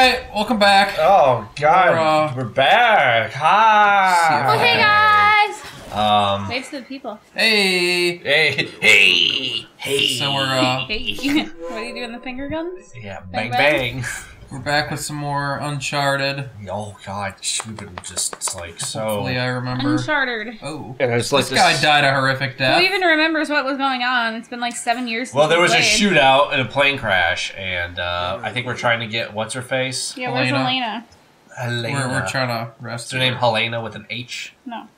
right, welcome back. Oh God, We're, uh, we're back. Hi. Oh, hey guys! Um. Wave to the people. Hey. Hey. Hey. Hey. So we're uh, Hey. what are you doing? The finger guns? Yeah. Bang, Bang bang. we're back with some more Uncharted. Oh God, we've been just like so. Hopefully, I remember. Uncharted. Oh, And it's like this guy died a horrific death. Who even remembers what was going on? It's been like seven years since Well, there we was a shootout and a plane crash, and uh, I think we're trying to get what's her face. Yeah, where's Helena. Elena? Helena. We're, we're trying to Is rest her name Helena with an H No.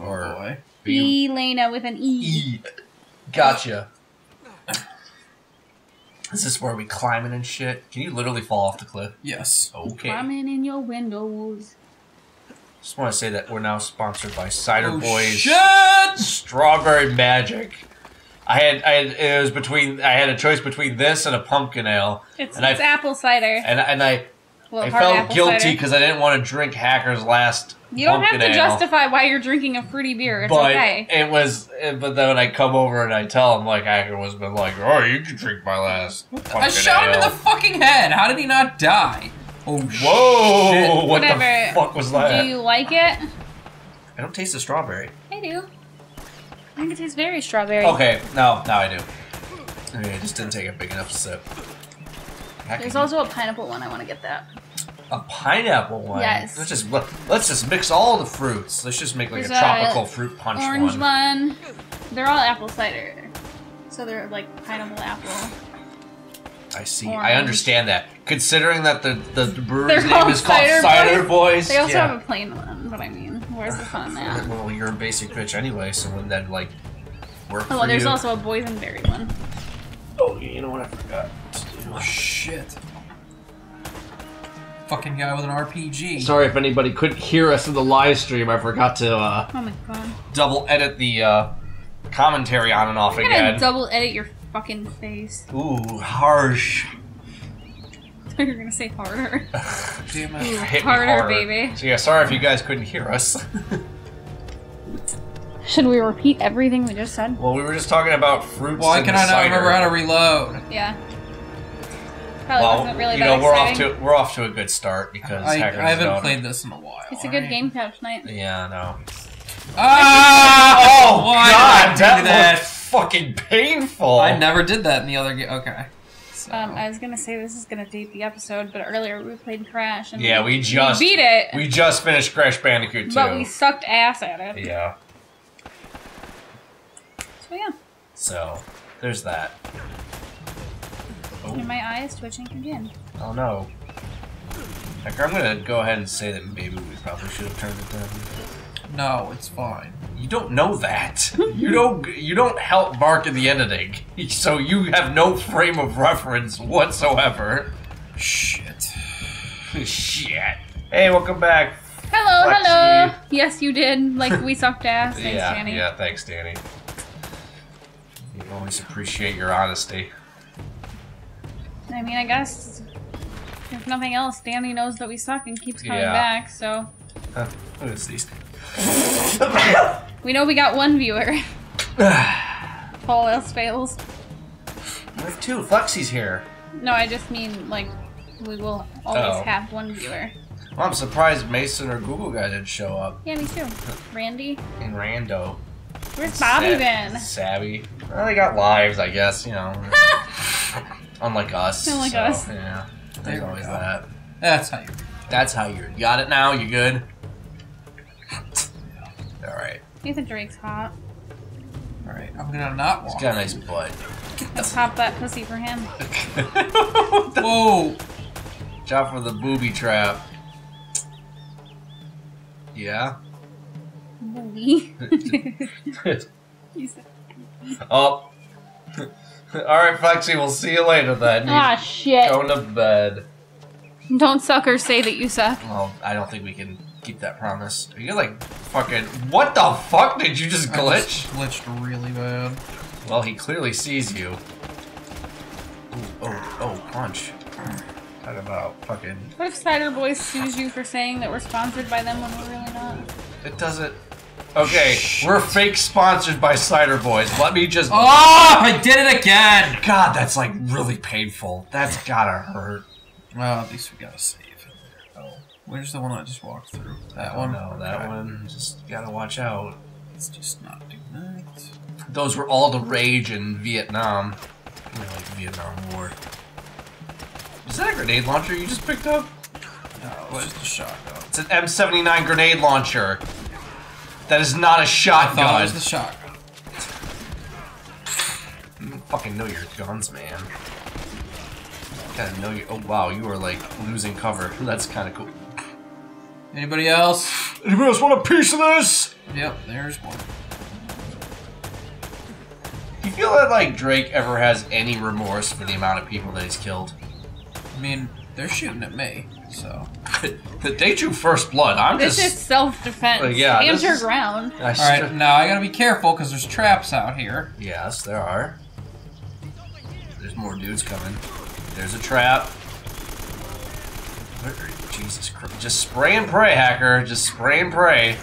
or Oh boy. Elena with an E. E? Gotcha. This is this where we climbing and shit? Can you literally fall off the cliff? Yes. Okay. Climbing in your windows. Just want to say that we're now sponsored by Cider Oh, Boys shit! Strawberry Magic. I had, I had, it was between, I had a choice between this and a pumpkin ale, It's, And it's I- apple cider. and and I, Well, I felt apple guilty because I didn't want to drink Hacker's last. You don't have to ale. justify why you're drinking a fruity beer. It's but okay. it was, eh, but then when I come over and I tell him, like Hacker was been like, "Oh, you can drink my last." I shot him in the fucking head. How did he not die? Oh Whoa! shit! What the Whatever. fuck was that? Do you like it? I don't taste the strawberry. I do. I think it tastes very strawberry. Okay, no, now I do. Okay, I just didn't take a big enough sip. There's also a pineapple one. I want to get that. a pineapple one. Yes. Let's just let, let's just mix all the fruits. Let's just make like There's a a tropical fruit punch Orange one. one. They're all apple cider. So they're like pineapple apple. I see. Orange. I understand that. Considering that the the, the brewery's They're name is called Cider Cider Boys. They also yeah. have a plain one, but I mean, where's the fun in that? Well, you're a basic bitch anyway, so wouldn't that like work Oh, there's you? also a boysenberry one. Oh, you know what? I forgot. Oh shit! Fucking guy with an RPG. Sorry if anybody couldn't hear us in the live stream. I forgot to uh, Oh my god. double edit the uh, commentary on and off I'm gonna again. double edit your fucking face. Ooh, harsh. You're gonna say harder. Damn Ooh, it! Hit me harder, baby. So yeah, sorry if you guys couldn't hear us. Should we repeat everything we just said? well, we were just talking about fruits. Why and can I not cider. remember how to reload? Yeah. Probably Well, wasn't really you that know, we're off to we're off to a good start because I, I haven't don't- played this in a while. It's a good alright? game couch night. Yeah, no. Ah! Oh Why God, did that do that? fucking painful. I never did that in the other game. Okay. So, Um, I was gonna say this is gonna date the episode, but earlier we played Crash and Yeah, we just- beat it, We just finished Crash Bandicoot 2. but we sucked ass at it. yeah. So yeah, So there's that. And Oh, my eye is twitching again. oh no. Heck, I'm gonna go ahead and say that maybe we probably should have turned it down. no, it's fine. You don't know that. you don't. You don't help Mark in the editing, so you have no frame of reference whatsoever. Shit. Shit. Hey, welcome back. Hello, Flexi. hello. Yes, you did. Like we sucked ass. Thanks, yeah, Danny. yeah. Thanks, Danny. You always appreciate your honesty. I mean, I guess if nothing else, Danny knows that we suck and keeps coming Yeah. back. So Huh, what is these? we know we got one viewer. All else fails. We have two. Flexi's here. No, I just mean like we will always Oh. have one viewer. Well, I'm surprised Mason or Google guy didn't show up Yeah, me too. Randy, And rando. where's Bobby Sa- been? Savvy. Well, they got lives, I guess. You know. Unlike us. Unlike so, us. Yeah. There's we always go. that. That's how you. That's how you're. Got it now. You good? All right. Nathan Drake's hot. All right, I'm gonna not He's got a nice butt. Let's pop that pussy for him. Whoa! Job for the booby trap. Yeah. Booby. Oh. All right, Flexi. We'll see you later then. ah shit! Going to bed. Don't suck or say that you suck. Well, I don't think we can keep that promise. Are you like fucking? What the fuck did you just I glitch? just glitched really bad. Well, he clearly sees you. Ooh, oh, oh, punch. Talk about fucking. What if Cider Boys sues you for saying that we're sponsored by them when we're really not? It doesn't. Okay, we're fake sponsored by Cider Boys. Let me just. Oh, I did it again! God, that's like really painful. That's gotta hurt. Well, at least we got a save. In there. Oh, where's the one I just walked through? That Oh one? no, that Okay. one. Just gotta watch out. Let's just not do that. Those were all the rage in Vietnam. You know, like Vietnam War. Is that a grenade launcher you just picked up? No, it's just a shotgun. It's an M79 grenade launcher. That is not a shotgun. thought it was the shotgun. You fucking know your guns, man. Gotta know you. Oh wow, you are like losing cover. That's kind of cool. Anybody else? Anybody else want a piece of this? Yep, there's one. Do you feel that like Drake ever has any remorse for the amount of people that he's killed? I mean, they're shooting at me, so. they drew first blood. I'm This just. is self-defense. Like, yeah, Stand your ground. I All right, now I gotta be careful because there's traps out here. Yes, there are. There's more dudes coming. There's a trap. Where are you? Jesus Christ. Just spray and pray, hacker. Just spray and pray.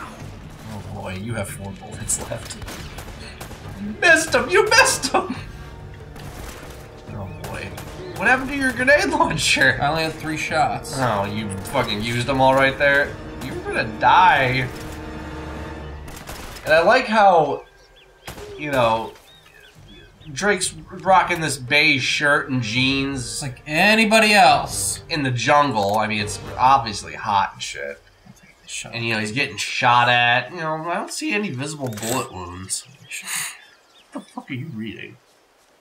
Oh boy, you have four bullets left. You missed him! You missed him! What happened to your grenade launcher? I only had three shots. Oh, you fucking used them all right there. You're gonna die. And I like how, you know, Drake's rocking this beige shirt and jeans It's like anybody else. in the jungle. I mean, it's obviously hot and shit. I'll take the shot. And, you know, he's getting shot at. You know, I don't see any visible bullet wounds. What the fuck are you reading?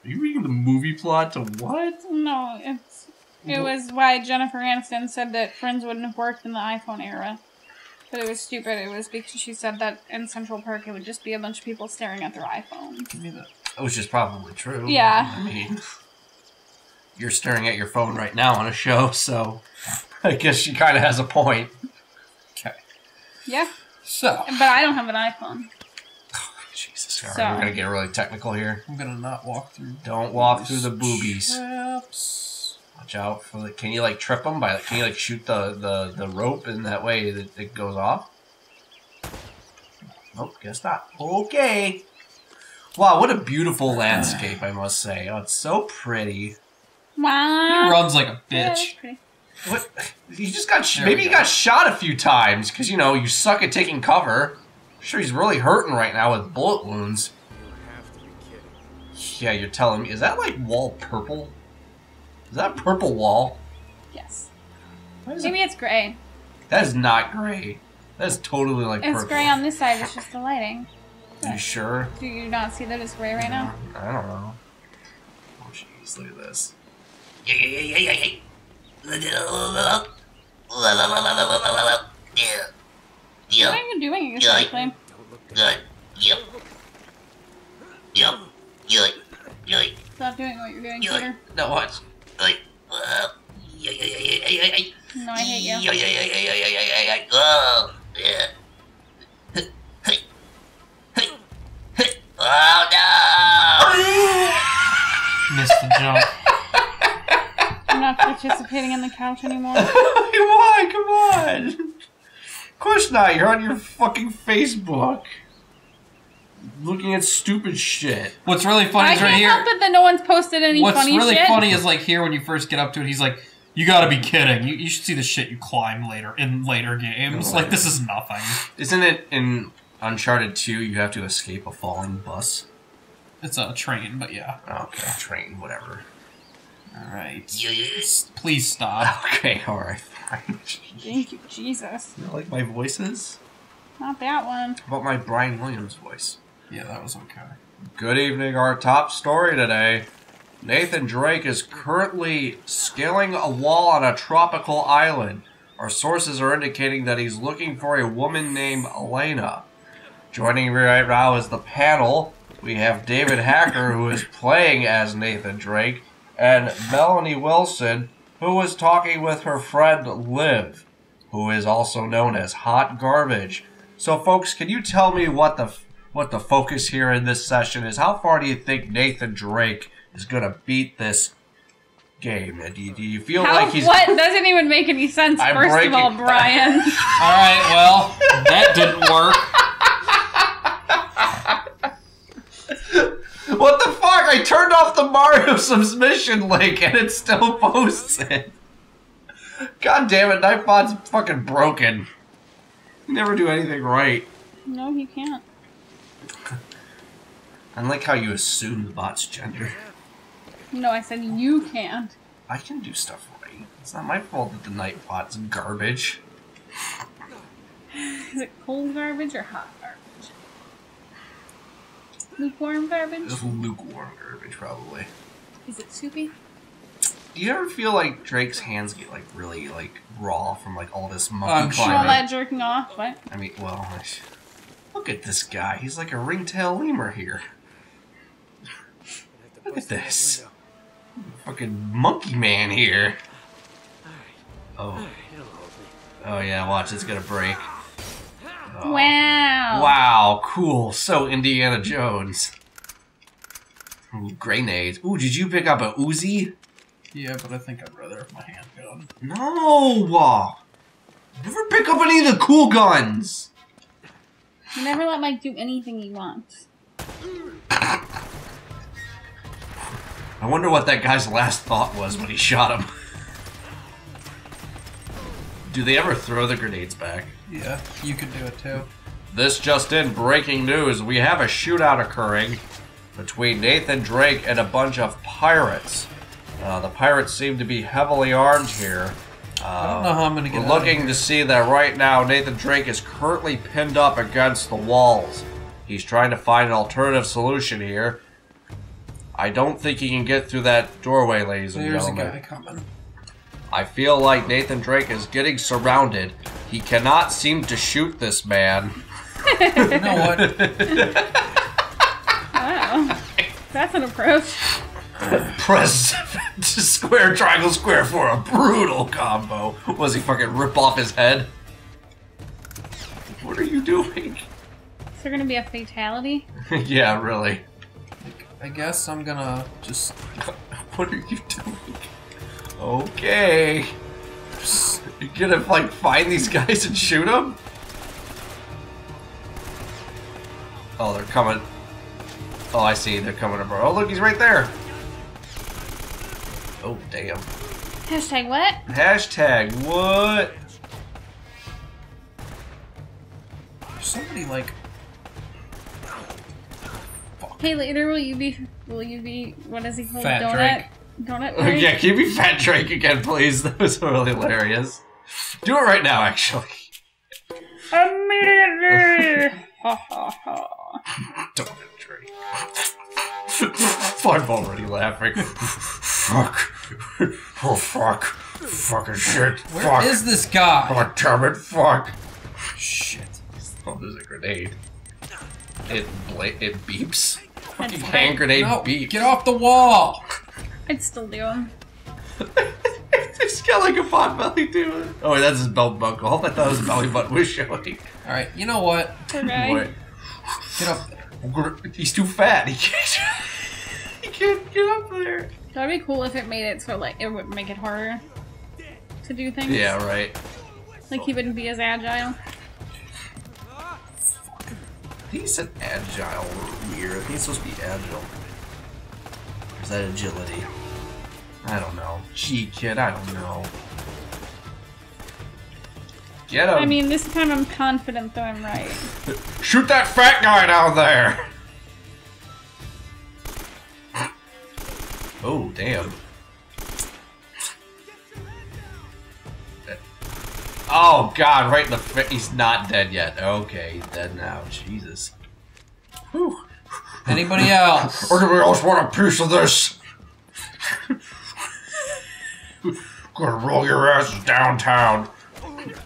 Are you reading the movie plot to what? No, it's it was why Jennifer Aniston said that Friends wouldn't have worked in the iPhone era. But it was stupid. It was because she said that in Central Park it would just be a bunch of people staring at their iPhone. Give me the. Which is probably true. Yeah. I mean, you're staring at your phone right now on a show, so I guess she kind of has a point. Okay. Yeah, So, but I don't have an iPhone. Jesus, all So- we're gonna get really technical here. I'm gonna not walk through. Don't walk through the boobies. Traps. Watch out for the. Can you like trip them by? Can you like shoot the the the rope in that way that it goes off? Nope, guess not. Okay. Wow, what a beautiful landscape, I must say. Oh, it's so pretty. Wow. He runs like a bitch. pretty. What? He just got. There maybe we he go. got shot a few times because you know you suck at taking cover. Sure he's really hurting right now with bullet wounds. Yeah, you're telling me. Is that like wall purple? Is that purple wall? Yes. Is it- Maybe it's gray. That is not gray. That is totally like It's purple. gray on this side. It's just the lighting. you sure? Do you not see that it's gray right now? I don't know. Oh jeez, look at this. Yeah, yeah, yeah, yeah, yeah, Yep. What are you doing in Good. Yep. Yep. Yep. Yep. Stop doing what you're doing. Peter. No, what? Uh, yep. No, I hate you. Yeah, yeah, yeah, yeah, yeah, oh, oh no! Missed the jump. I'm not participating in the couch anymore. Why? Come on! Of course not. You're on your fucking Facebook. Looking at stupid shit. What's really funny I is right can't here. help it that no one's posted any funny things. What's funny really shit. funny is like here when you first get up to it, he's like, "You gotta be kidding! You, you should see the shit you climb later in later games. No like this is nothing. Isn't it in Uncharted 2 you have to escape a falling bus? It's a train, but yeah. Okay, train, whatever. All right. Yes. Please stop. Okay, alright, fine. Thank you, Jesus. You like my voices? Not that one. How about my Brian Williams voice? Yeah, that was okay. Good evening. Our top story today. Nathan Drake is currently scaling a wall on a tropical island. Our sources are indicating that he's looking for a woman named Elena. Joining me right now is the panel. We have David Hacker, who is playing as Nathan Drake, and Melanie Wilson, who was talking with her friend Liv, who is also known as Hot Garbage. So, folks, can you tell me what the what the focus here in this session is? How far do you think Nathan Drake is gonna beat this game? And do you, do you feel How, like he's what doesn't even make any sense, I'm first breaking- of all, Brian. All right. Well, that didn't work. What the fuck? I turned off the Mario submission link and it still posts it. God damn it, Nightbot's fucking broken. You never do anything right. No, you can't. I like how you assume the bot's gender. No, I said you can't. I can do stuff right. It's not my fault that the Nightbot's garbage. Is it cold garbage or hot garbage? Lukewarm garbage? Just lukewarm garbage, probably. Is it soupy? Do you ever feel like Drake's hands get like really like raw from like all this monkey I'm sure. All climbing? that jerking off, what? I mean, well, sh- look at this guy. He's like a ringtail lemur here. Look at this. Fucking monkey man here. Oh. Oh yeah, watch, it's gonna break. Oh. Wow. Wow, cool. So Indiana Jones. Ooh, grenades. Ooh, did you pick up a Uzi? Yeah, but I think I'd rather have my handgun. No! Never pick up any of the cool guns! You never let Mike do anything he wants. I wonder what that guy's last thought was when he shot him. Do they ever throw the grenades back? Yeah, you could do it too. This just in breaking news. We have a shootout occurring between Nathan Drake and a bunch of pirates. Uh, the pirates seem to be heavily armed here. Uh, I don't know how I'm gonna get We're out of looking to see that right now Nathan Drake is currently pinned up against the walls. He's trying to find an alternative solution here. I don't think he can get through that doorway, ladies and gentlemen. There's a guy coming. I feel like Nathan Drake is getting surrounded. He cannot seem to shoot this man. You know what? Wow. That's an approach. Press square, triangle, square for a brutal combo. Was he fucking rip off his head? What are you doing? Is there gonna be a fatality? yeah, really. I guess I'm gonna just. What are you doing? Okay. You gonna like find these guys and shoot them? Oh, they're coming. Oh, I see. They're coming abroad. Oh, look, he's right there. Oh, damn. Hashtag what? Hashtag what? Somebody like. Hey, later will you be? Will you be? What is he called? Fat Donut. Drake. Donut. Drake? yeah, can you be Fat Drake again, please? That was really hilarious. Do it right now, actually. Immediately. ha ha ha. Don't Drake. I'm already laughing. fuck. Oh, fuck. Fucking shit. Where is fuck. this guy? God damn it, fuck. Shit. Oh, there's a grenade. It bla- it beeps. That's Hand grenade No, beeps. get off the wall! I'd still do him. He's got like a pot belly to it. Oh, wait, that's his belt buckle. I thought his belly button was showing. Alright, you know what? Poor guy. Wait. Get up there. He's too fat. He can't. he can't get up there. That'd be cool if it made it so like it would make it harder to do things. Yeah, right. Like he wouldn't be as agile. He said agile weird. I think it's supposed to be agile. Or is that agility? I don't know. Gee, kid, I don't know. Get him! I mean, this time I'm confident that I'm right. shoot that fat guy down there! Oh, damn. Oh god, right in the fa- he's not dead yet. Okay, he's dead now. Jesus. Whew. Anybody else? Anybody else want a piece of this? Gonna roll your asses downtown.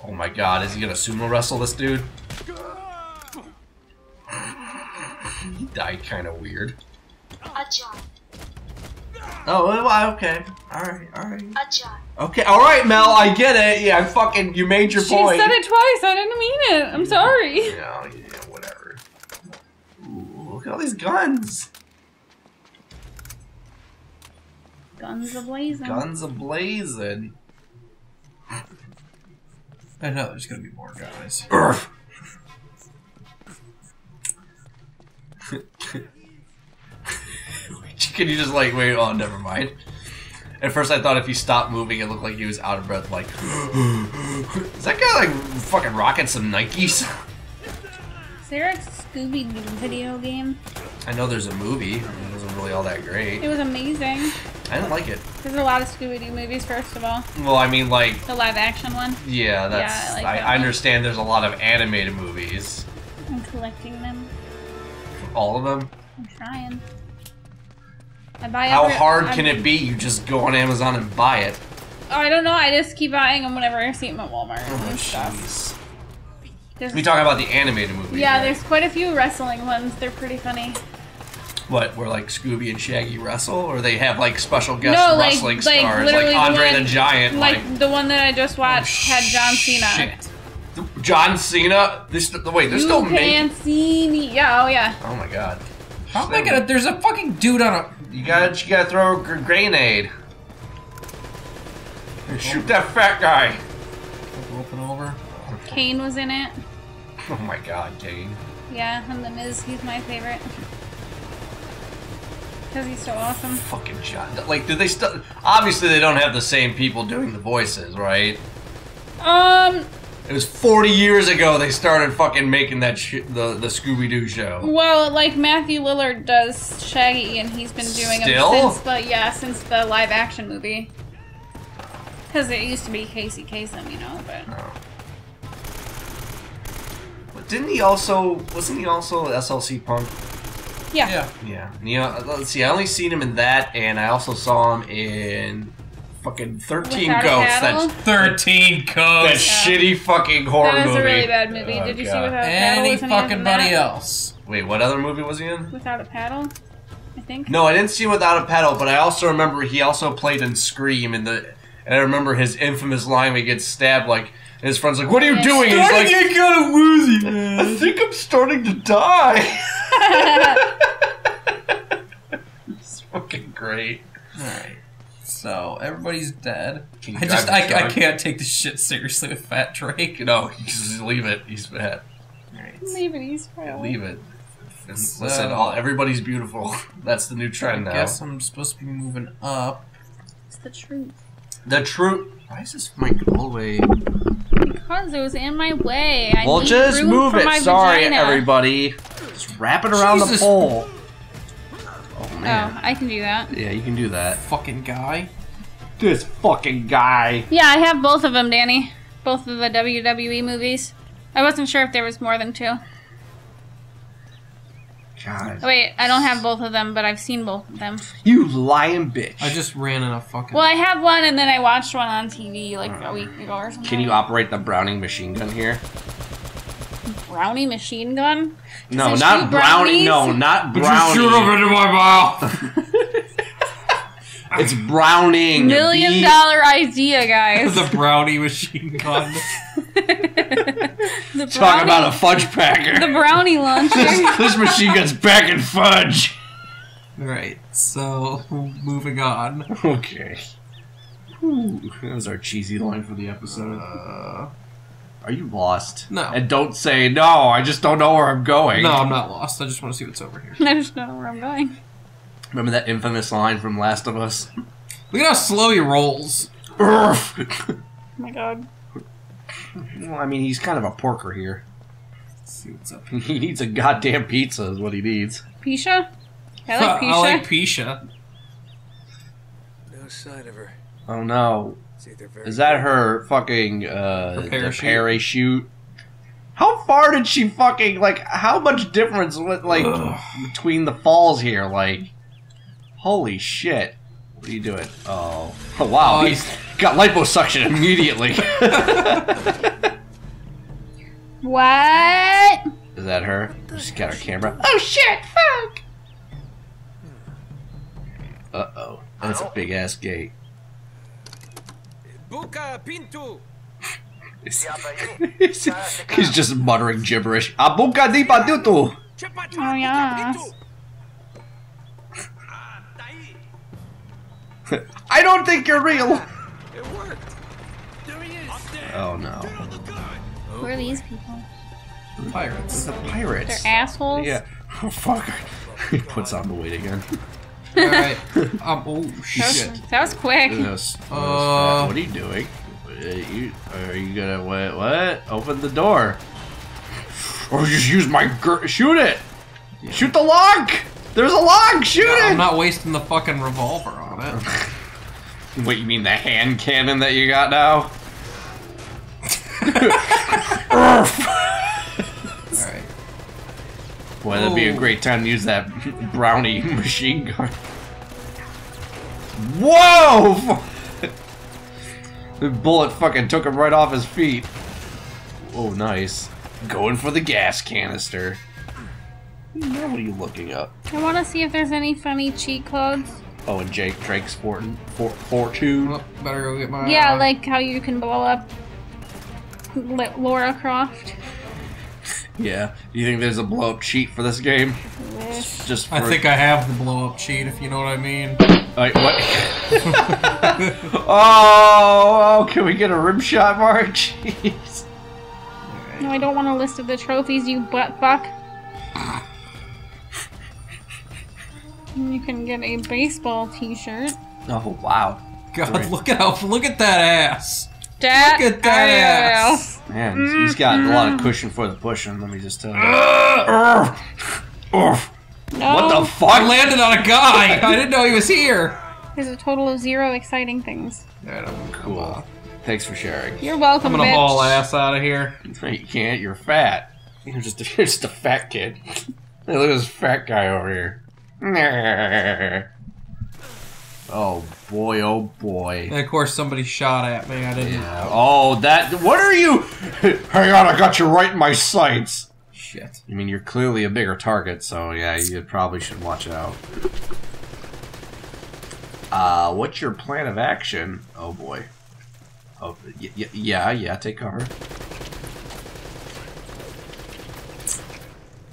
Oh my god, is he gonna sumo wrestle this dude? He died kind of weird. Agile. Oh, well, okay. Alright, alright. Okay, alright, Mel, I get it. Yeah, I fucking, you made your She point. She said it twice. I didn't mean it. I'm sorry. Yeah, yeah, whatever. Ooh, look at all these guns. Guns ablazing. Guns ablazing. I know there's gonna be more guys. Can you just like wait? Oh, never mind. At first, I thought if he stopped moving, it looked like he was out of breath. Like, is that guy like fucking rocking some Nikes? Is there a Scooby Doo video game? I know there's a movie. It wasn't really all that great. It was amazing. I didn't like it. There's a lot of Scooby Doo movies, first of all. Well, I mean, like, The live action one. yeah, that's. Yeah, I like I, that I understand there's a lot of animated movies. I'm collecting them. All of them. I'm trying. I buy How every- hard I- can it be? You just go on Amazon and buy it. Oh, I don't know. I just keep buying them whenever I see them at Walmart Oh, and stuff. There's, We talk about the animated movies. yeah, right? there's quite a few wrestling ones. They're pretty funny. What, where like Scooby and Shaggy wrestle, or they have like special guest No, wrestling like, stars, like literally the Andre the, one- Giant, like, Like the one that I just oh, watched had John Cena. shit. John Cena. This the, wait, they're You still can making. see me. Yeah, oh yeah. Oh my god! How am I gonna? There's a fucking dude on a. You gotta, you got to throw a grenade. Shoot that fat guy! Open over. Kane was in it. Oh my god, Kane. Yeah, and the Miz, he's my favorite. Because he's so awesome. Fucking John. Like, do they still? Obviously, they don't have the same people doing the voices, right? Um, It was 40 years ago they started fucking making that the the Scooby Doo show. well, like Matthew Lillard does Shaggy, and he's been doing Still? them since the yeah since the live action movie. Because it used to be Casey Kasem, you know, but But didn't he also? Wasn't he also SLC Punk? yeah. Yeah. Yeah. You uh, know, let's see. I only seen him in that, and I also saw him in fucking Thirteen Without Ghosts. Paddle? That Thirteen that codes. shitty fucking horror movie. That was movie. a really bad movie. Oh, Did you see God. Without a Paddle? Any Was fucking buddy that? else. Wait, what other movie was he in? Without a Paddle, I think. No, I didn't see him without a pedal, but I also remember he also played in Scream, and the and I remember his infamous line when he gets stabbed. Like and his friend's like, "What are you doing?" And he's like, get kind of woozy, man. I think I'm starting to die. it's fucking great. Alright. So everybody's dead. I just I, I can't take this shit seriously with Fat Drake. You know, just leave it. He's bad. Alright. Leave it, he's fine. Leave it. And So- listen, all, everybody's beautiful. That's the new I trend now. guess I'm supposed to be moving up. It's the truth. The truth. Why is this mic all the? Because it was in my way. I Well, need just room move for it. Sorry, vagina. everybody. Just wrap it around Jesus. the pole. Oh Oh, man. I can do that. Yeah, you can do that. Fucking guy. This fucking guy. Yeah, I have both of them, Danny. Both of the WWE movies. I wasn't sure if there was more than two. God. Wait, I don't have both of them, but I've seen both of them. You lying bitch. I just ran in a fucking. Well, I have one, and then I watched one on TV like a week ago or something. Can you operate the Browning machine gun here? Brownie machine gun? No, not shoot brownie. No, not Would you shoot him brownie. into my mouth? It's browning. Million B- dollar idea, guys. the brownie machine gun. the Talk about a fudge packer. the brownie launcher. this machine gun's packing fudge. Alright, so moving on. Okay. Whew, that was our cheesy line for the episode. Uh, Are you lost? No. And don't say no. I just don't know where I'm going. no, I'm not lost. I just want to see what's over here. I just don't know where I'm going. Remember that infamous line from Last of Us? Look at how slow he rolls. Oh my god. I mean, he's kind of a porker here. Let's see what's up He needs a goddamn pizza, is what he needs. Pisha? I like Pisha. I like Pisha. No sign of her. Oh no. It's either very Is that her fucking, uh, Her parachute? parachute? How far did she fucking, like, how much difference, with, like, Ugh. between the falls here? Like, holy shit. What are you doing? Oh. Oh, wow. Oh, he's got liposuction immediately. What? Is that her? She's got her camera. Oh shit! Fuck! Uh oh. That's a big ass gate. Buka Pintu! He's, he's- he's just muttering gibberish. Abuka di padutu! Oh, yes. I don't think you're real! It worked. There he is. Up there. Oh no. Who are these people? Pirates. The pirates. They're assholes? Yeah. Oh fuck. He puts on the weight again. All right. Um. Oh That was, shit. that was quick. Yes. Uh, what are you doing? You, are you gonna what? What? Open the door. Or just use my gr- shoot it. Shoot the lock. There's a lock. Shoot I'm not wasting the fucking revolver on it. What you mean the hand cannon that you got now? All right. Boy, that'd be a great time to use that brownie machine gun. Whoa! the bullet fucking took him right off his feet. Oh, nice. Going for the gas canister. Now what are you looking up? I want to see if there's any funny cheat codes. Oh, and Jake Drake's Fortin, for, Fortune. Well, better go get my. Yeah, uh, like how you can blow up Laura Croft. Yeah. Do you think there's a blow up cheat for this game? Wish. Just for, I think I have the blow up cheat, if you know what I mean. Like, what? oh, oh, can we get a rim shot, Mark? Jeez. No, I don't want a list of the trophies, you butt fuck. You can get a baseball T-shirt. Oh, wow. God, Right. look at how look at that ass. That Look at that ass. Man, he's got a lot of cushion for the pushing, let me just tell you. Urgh. Urgh. No, What the I fuck? landed on a guy. I didn't know he was here. There's a total of zero exciting things. Cool. Thanks for sharing. You're welcome, I'm gonna bitch. haul ass out of here. You can't, you're fat. You're just a, you're just a fat kid. Hey, look at this fat guy over here. Oh boy, oh boy. And of course, somebody shot at me. I didn't. Yeah. Oh, that. What are you? Hang on, I got you right in my sights. Shit. I mean, you're clearly a bigger target, so yeah, you probably should watch out. Uh, what's your plan of action? Oh boy. Oh, y- y- yeah, yeah, take cover.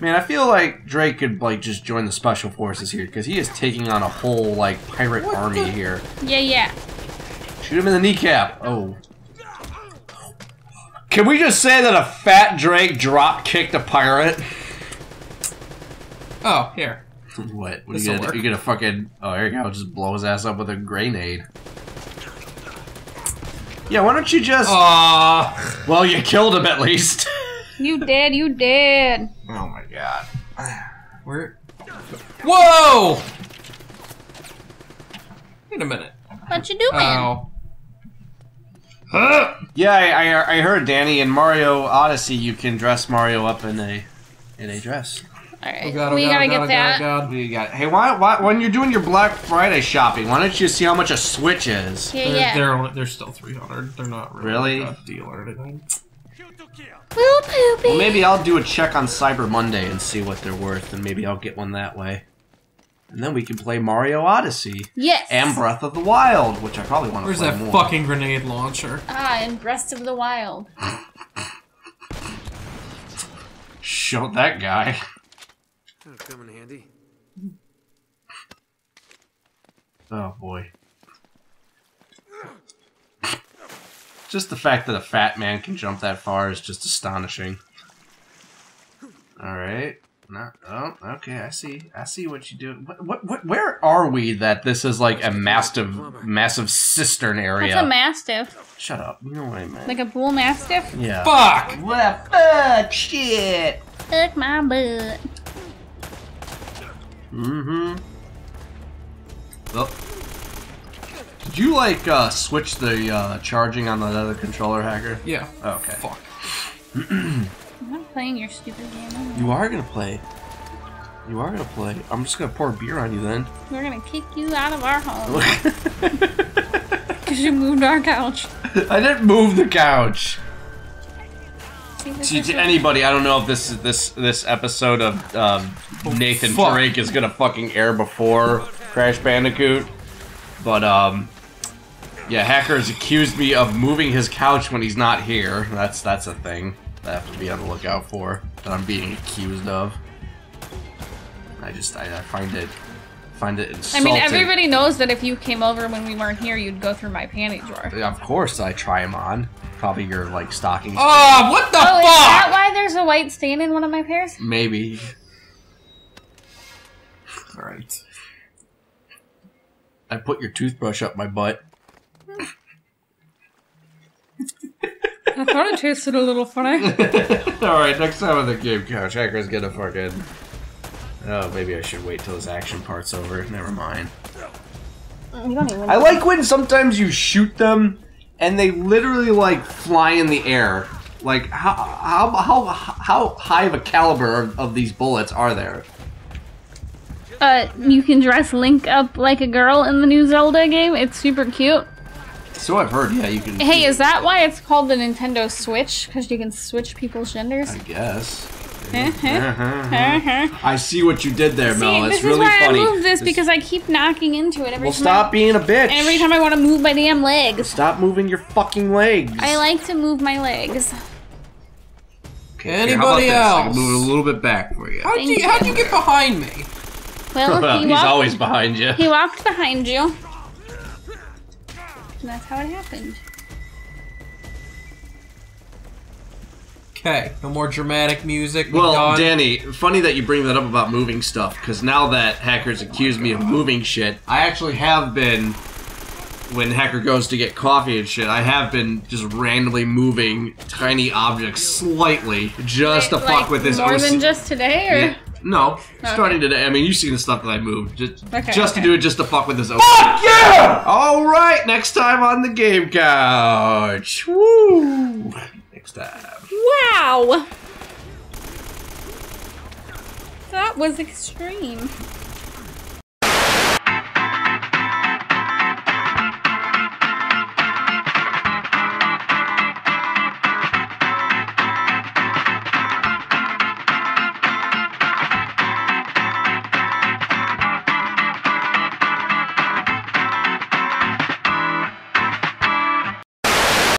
Man, I feel like Drake could like just join the special forces here because he is taking on a whole like pirate army here. Yeah, yeah. Shoot him in the kneecap. Oh. Can we just say that a fat Drake drop kicked a pirate? Oh, here. What? What are you gonna work. You gonna fucking oh there you go, just blow his ass up with a grenade. Yeah, why don't you just Aw. Well you killed him at least. You did, you did. oh my god. Where? Whoa! Wait a minute. What you doing? Oh. Yeah, I, I, I heard Danny in Mario Odyssey you can dress Mario up in a in a dress. Alright, Oh god, oh we god, gotta oh get god, oh that. god, oh god. What got? Hey, why, why when you're doing your Black Friday shopping, why don't you see how much a Switch is? Yeah, They're, yeah. they're, only- they're still 300. They're not really, Really? a deal or anything. Shoot to kill. Woo poopy. Well, maybe I'll do a check on Cyber Monday and see what they're worth, and maybe I'll get one that way. And then we can play Mario Odyssey Yes. and Breath of the Wild, which I probably want to Where's play that more. fucking grenade launcher? Ah, in Breath of the Wild. Show that guy. That'll come in handy. Oh boy. Just the fact that a fat man can jump that far is just astonishing. All right. No, oh, okay. I see. I see what you do. What, what, what? Where are we? That this is like a massive, massive cistern area. What's a mastiff? Shut up. You know what I meant. Like a bull mastiff? yeah. Fuck! What the fuck? Shit. Fuck my butt. Mm-hmm. Well, did you like uh, switch the uh, charging on the other controller hacker? Yeah. Okay. Fuck. I'm not playing your stupid game. You are gonna play. You are gonna play. I'm just gonna pour beer on you then. We're gonna kick you out of our home because you moved our couch. I didn't move the couch. See, To, is to what- anybody, I don't know if this is this this episode of um, Nathan fuck. Drake is gonna fucking air before Crash Bandicoot, but um, yeah, hackers accused me of moving his couch when he's not here. That's that's a thing that I have to be on the lookout for. That I'm being accused of. I just I, I find it find it insulting. I mean, everybody knows that if you came over when we weren't here, you'd go through my panty drawer. Yeah, Of course, I try them on. Probably your like stockings. Oh, what the Oh, is that why there's a white stain in one of my pairs? Maybe. Alright. I put your toothbrush up my butt. I thought it tasted a little funny. All right, next time on the game couch, Hacker's gonna fucking. Oh, maybe I should wait till his action part's over. Never mind. you don't even. I like when sometimes you shoot them and they literally like fly in the air. Like how how how how high of a caliber of, of these bullets are there? Uh, you can dress Link up like a girl in the new Zelda game. It's super cute. So I've heard. Yeah, you can. Hey, is that why it's called the Nintendo Switch? Because you can switch people's genders? I guess. Uh-huh. I see what you did there, Mel. See, It's this really is why funny. I moved this because I keep knocking into it every well, time. stop I, being a bitch. every time I want to move my damn legs. Stop moving your fucking legs. I like to move my legs. Okay, here, how about Anybody this? I can else? move it a little bit back for you. How'd Thank you, how'd you. you get behind me? Well, Well, he he's walked, always behind you. he walked behind you. And that's how it happened. Okay, no more dramatic music. We Well, done? Danny, funny that you bring that up about moving stuff, because now that hackers accuse me of moving shit, I actually have been, when Hacker goes to get coffee and shit, I have been just randomly moving tiny objects slightly just to Like, fuck with this More OC than just today, or Yeah. No, starting today. I mean, you've seen the stuff that I moved. Just, Okay, just to do it just to fuck with this OC. Fuck yeah! All right, next time on the game couch. Woo! Next time. wow, that was extreme.